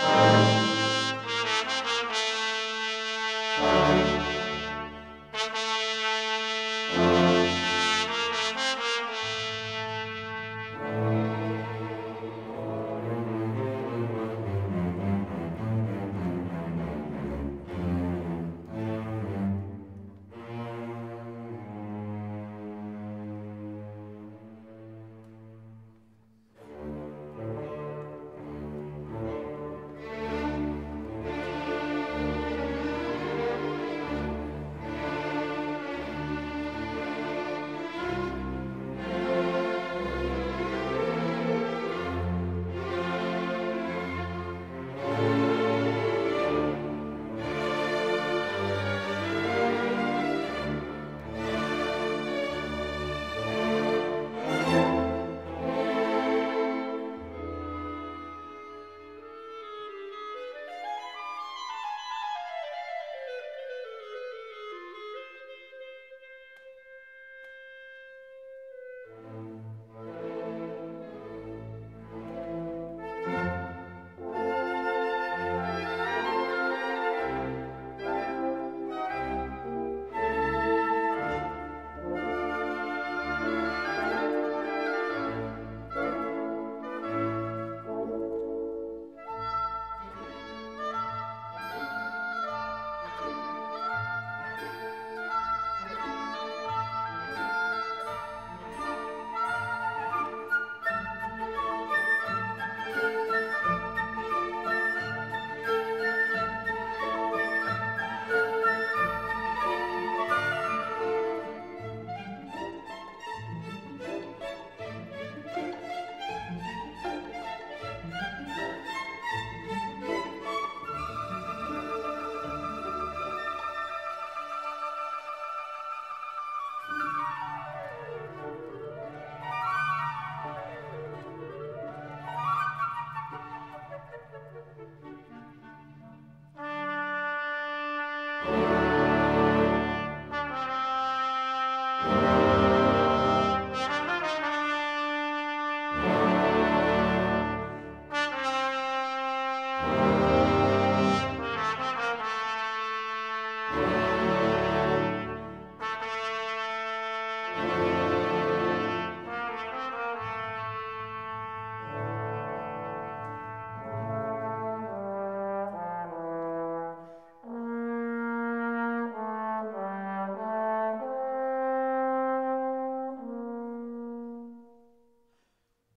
Bye.